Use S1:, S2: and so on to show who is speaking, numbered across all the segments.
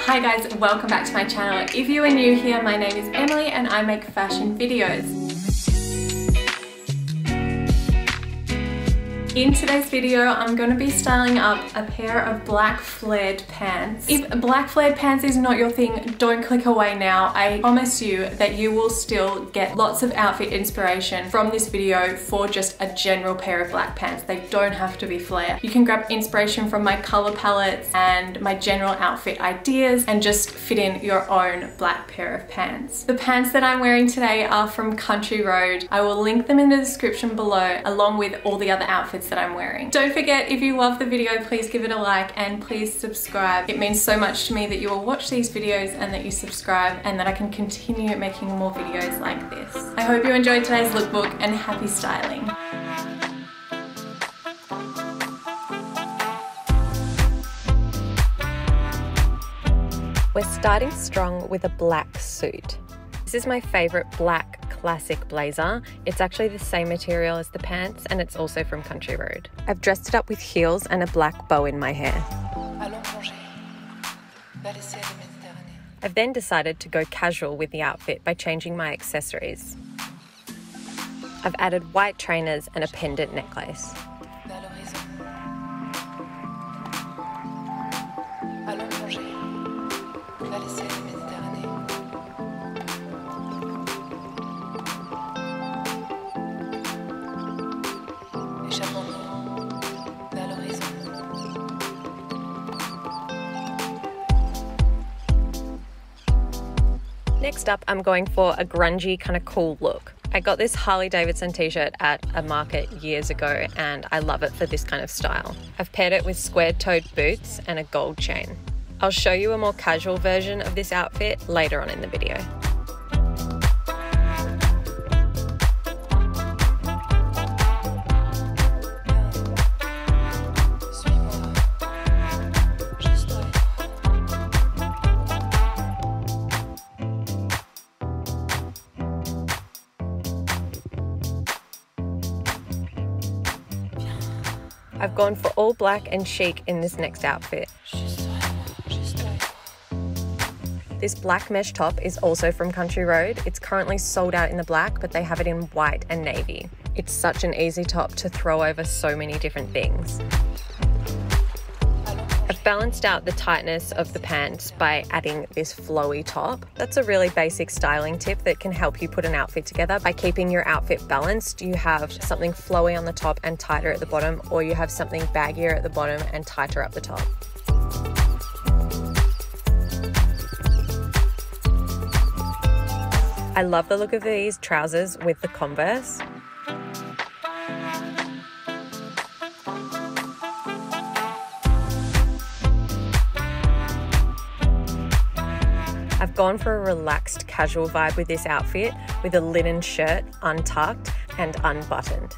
S1: Hi guys, welcome back to my channel. If you are new here, my name is Emily and I make fashion videos. In today's video, I'm going to be styling up a pair of black flared pants. If black flared pants is not your thing, don't click away now. I promise you that you will still get lots of outfit inspiration from this video for just a general pair of black pants. They don't have to be flared. You can grab inspiration from my color palettes and my general outfit ideas and just fit in your own black pair of pants. The pants that I'm wearing today are from Country Road. I will link them in the description below along with all the other outfits that I'm wearing. Don't forget, if you love the video, please give it a like and please subscribe. It means so much to me that you will watch these videos and that you subscribe and that I can continue making more videos like this. I hope you enjoyed today's lookbook and happy styling.
S2: We're starting strong with a black suit. This is my favorite black classic blazer. It's actually the same material as the pants and it's also from Country Road. I've dressed it up with heels and a black bow in my hair. I've then decided to go casual with the outfit by changing my accessories. I've added white trainers and a pendant necklace. Next up, I'm going for a grungy kind of cool look. I got this Harley Davidson t-shirt at a market years ago and I love it for this kind of style. I've paired it with square-toed boots and a gold chain. I'll show you a more casual version of this outfit later on in the video. I've gone for all black and chic in this next outfit. This black mesh top is also from Country Road. It's currently sold out in the black, but they have it in white and navy. It's such an easy top to throw over so many different things. Balanced out the tightness of the pants by adding this flowy top. That's a really basic styling tip that can help you put an outfit together by keeping your outfit balanced. You have something flowy on the top and tighter at the bottom, or you have something baggier at the bottom and tighter up the top. I love the look of these trousers with the Converse. Gone for a relaxed casual vibe with this outfit with a linen shirt untucked and unbuttoned.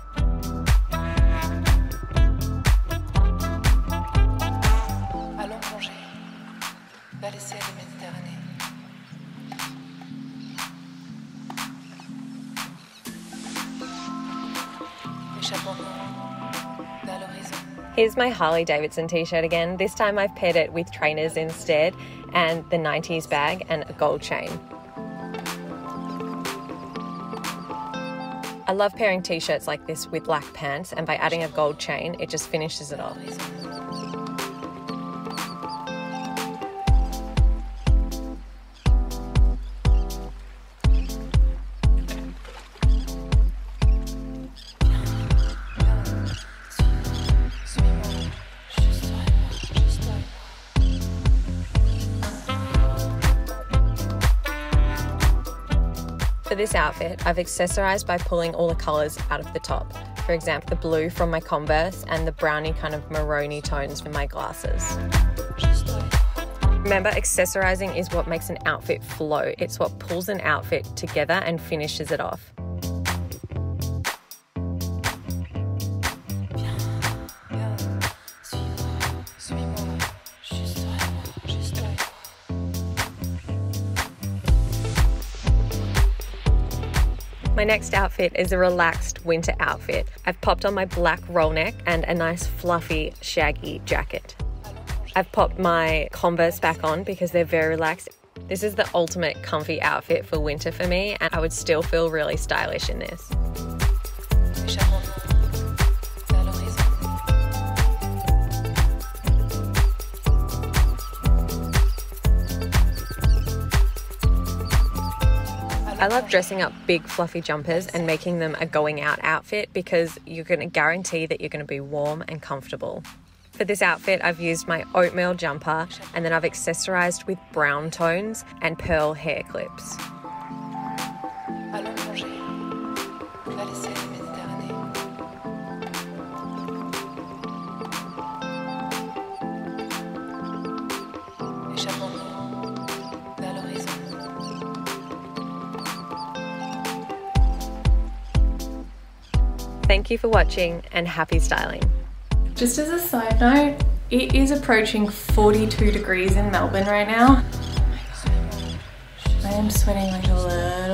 S2: Here's my Harley Davidson t-shirt again. This time I've paired it with trainers instead and the 90s bag and a gold chain. I love pairing t-shirts like this with black pants and by adding a gold chain it just finishes it off. For this outfit, I've accessorized by pulling all the colors out of the top. For example, the blue from my Converse and the brownie kind of maroony tones from my glasses. Remember, accessorizing is what makes an outfit flow. It's what pulls an outfit together and finishes it off. My next outfit is a relaxed winter outfit. I've popped on my black roll neck and a nice fluffy shaggy jacket. I've popped my Converse back on because they're very relaxed. This is the ultimate comfy outfit for winter for me, and I would still feel really stylish in this. I love dressing up big fluffy jumpers and making them a going out outfit because you're going to guarantee that you're going to be warm and comfortable. For this outfit, I've used my oatmeal jumper and then I've accessorized with brown tones and pearl hair clips. Thank you for watching and happy styling.
S1: Just as a side note, it is approaching 42 degrees in Melbourne right now. I am sweating like a little